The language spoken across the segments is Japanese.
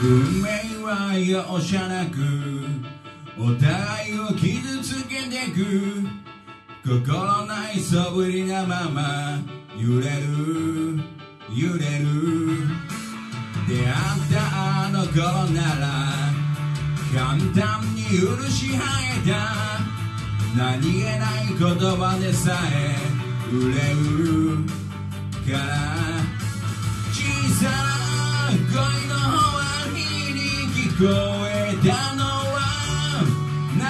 運命は容赦なくお互いを傷つけてく。心ないそぶりなまま揺れる。揺れる。出会ったあの頃なら簡単に許し合えた。何気ない言葉でさえ売れる。こえたのは慰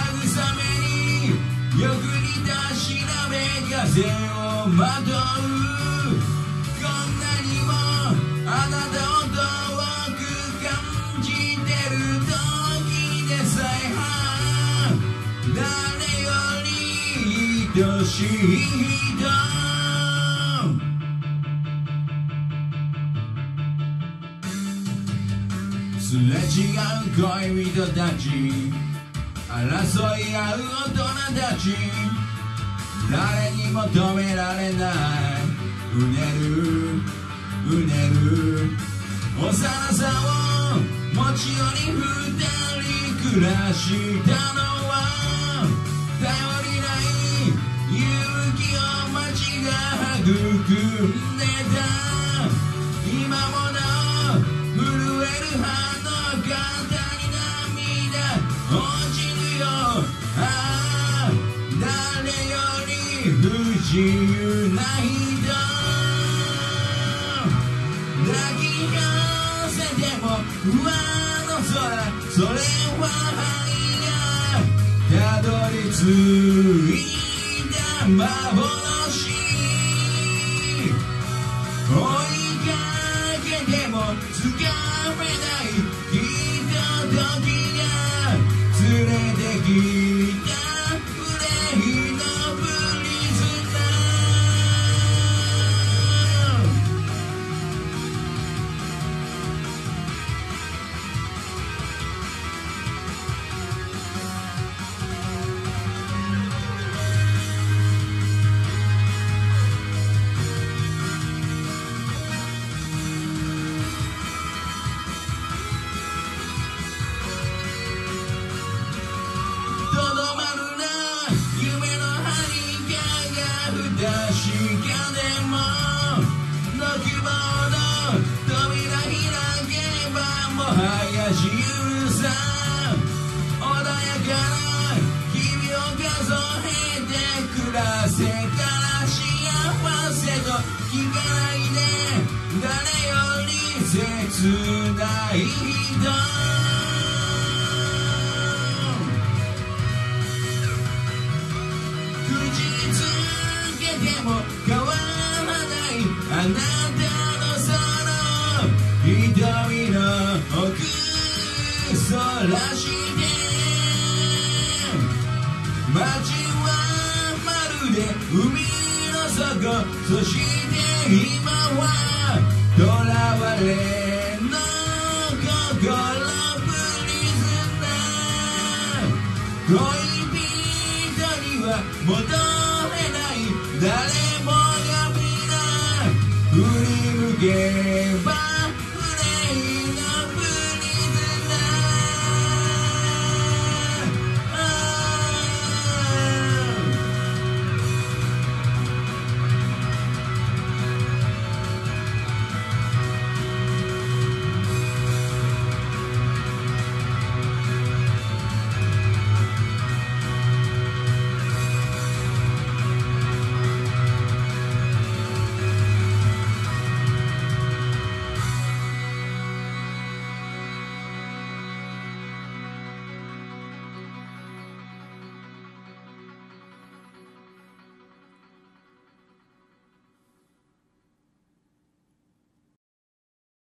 めによく似たしなべ風をまとうこんなにもあなたを遠く感じてる時でさえ誰より愛しい人すれ違う恋人たち。争い合う大人たち。誰にも止められない。うねるうねる。幼さを持ち寄り二人暮らしたのは頼りない勇気を街が育んで自由な人抱き寄せても上の空それは愛がたどり着いた幻聞かないで誰より切ない人。口つけても変わらないあなたのその瞳の奥そらして。街はまるで海。そこそして今は囚われの心プリズナー恋人には求めない誰もが皆振り向けば